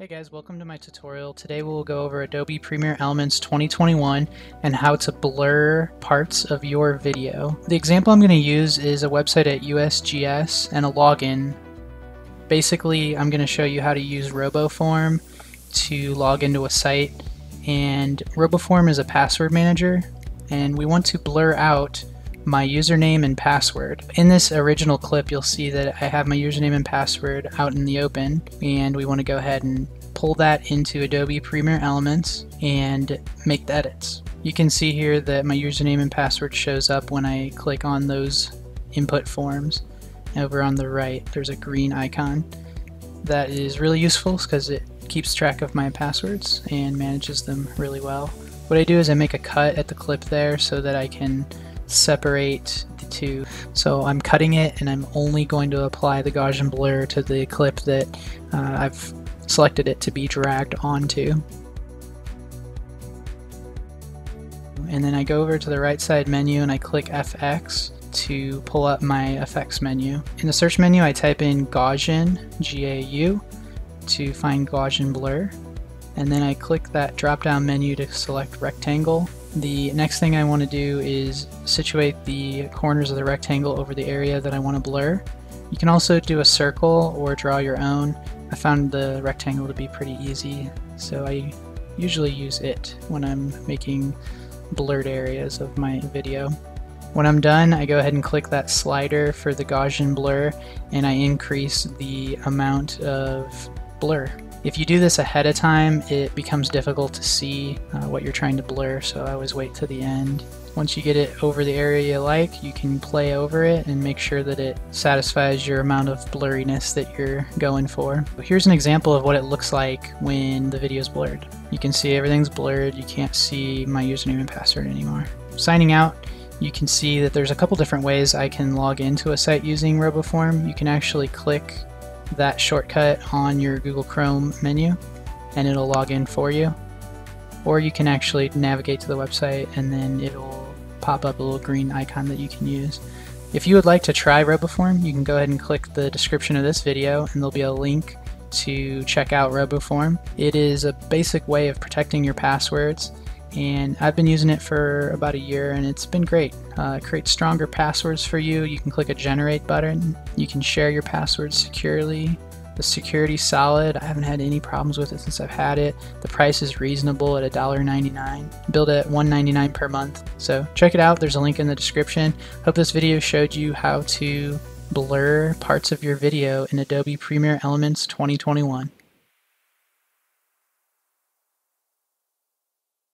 Hey guys, welcome to my tutorial. Today we'll go over Adobe Premiere Elements 2021 and how to blur parts of your video. The example I'm going to use is a website at USGS and a login. Basically, I'm going to show you how to use RoboForm to log into a site and RoboForm is a password manager and we want to blur out my username and password. In this original clip you'll see that I have my username and password out in the open and we want to go ahead and pull that into Adobe Premiere Elements and make the edits. You can see here that my username and password shows up when I click on those input forms. Over on the right there's a green icon. That is really useful because it keeps track of my passwords and manages them really well. What I do is I make a cut at the clip there so that I can separate the two. So I'm cutting it and I'm only going to apply the Gaussian blur to the clip that uh, I've selected it to be dragged onto. And then I go over to the right side menu and I click FX to pull up my effects menu. In the search menu I type in Gaussian, G-A-U, to find Gaussian blur. And then I click that drop down menu to select rectangle the next thing I want to do is situate the corners of the rectangle over the area that I want to blur. You can also do a circle or draw your own. I found the rectangle to be pretty easy, so I usually use it when I'm making blurred areas of my video. When I'm done, I go ahead and click that slider for the Gaussian blur and I increase the amount of blur. If you do this ahead of time, it becomes difficult to see uh, what you're trying to blur, so I always wait to the end. Once you get it over the area you like, you can play over it and make sure that it satisfies your amount of blurriness that you're going for. Here's an example of what it looks like when the video is blurred. You can see everything's blurred, you can't see my username and password anymore. Signing out, you can see that there's a couple different ways I can log into a site using RoboForm. You can actually click that shortcut on your Google Chrome menu and it'll log in for you. Or you can actually navigate to the website and then it'll pop up a little green icon that you can use. If you would like to try RoboForm, you can go ahead and click the description of this video and there'll be a link to check out RoboForm. It is a basic way of protecting your passwords and I've been using it for about a year and it's been great. Uh, it creates stronger passwords for you. You can click a generate button. You can share your passwords securely. The security's solid. I haven't had any problems with it since I've had it. The price is reasonable at $1.99. Billed at $1.99 per month. So check it out. There's a link in the description. Hope this video showed you how to blur parts of your video in Adobe Premiere Elements 2021.